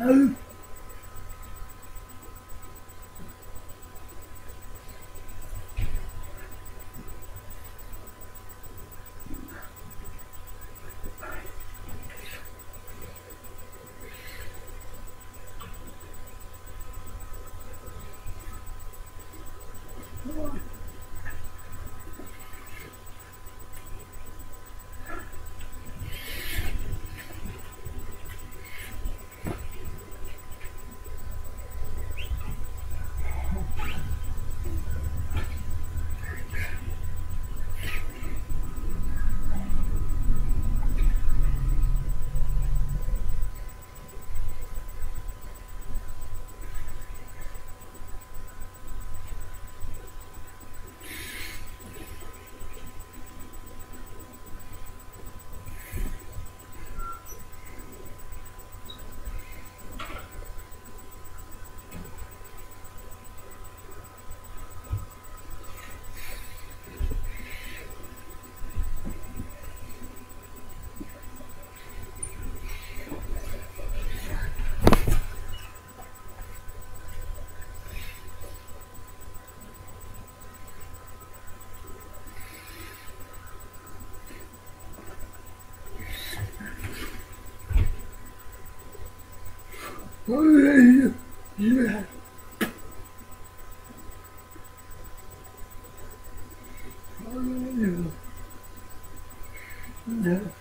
No. 원래 일을 하 원래 네.